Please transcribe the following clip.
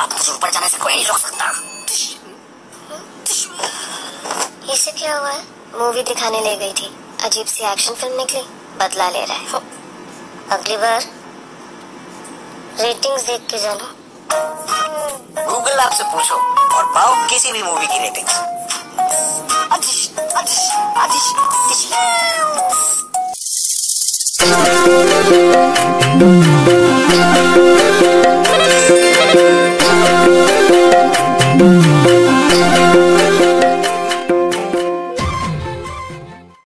अब मुझे ऊपर जाने से कोई नहीं रोक सकता इसे क्या हुआ? है मूवी दिखाने ले गई थी। अजीब सी एक्शन फ़िल्म निकली। बदला ले रहा है। अगली बार रेटिंग्स देख के जाना। गूगल ऐप से पूछो और पाओ किसी भी मूवी की रेटिंग्स अदिश अदिश अदिश अदिश